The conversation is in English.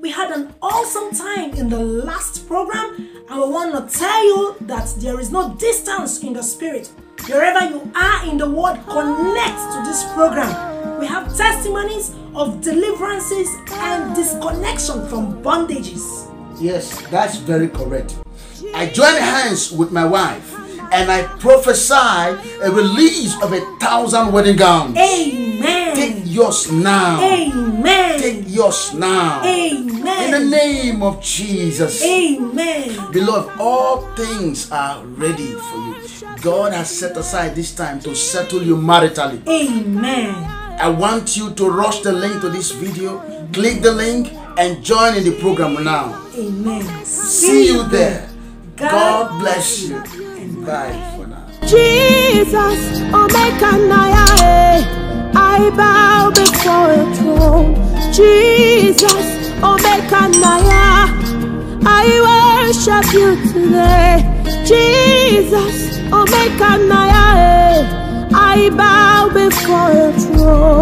We had an awesome time in the last program, and we want to tell you that there is no distance in the spirit. Wherever you are in the world, connect to this program. We have testimonies of deliverances and disconnection from bondages. Yes, that's very correct. I join hands with my wife and I prophesy a release of a thousand wedding gowns. Amen. Take yours now. Amen. Take yours now. Amen. In the name of Jesus. Amen. Beloved, all things are ready for you. God has set aside this time to settle you maritally. Amen. I want you to rush the link to this video, click the link, and join in the program now. Amen. See you there. God bless you. And bye for now. Jesus, Omekannaya, eh, I bow before your throne. Jesus, Omekannaya, I worship you today. Jesus, Omekannaya, eh, I bow before your throne.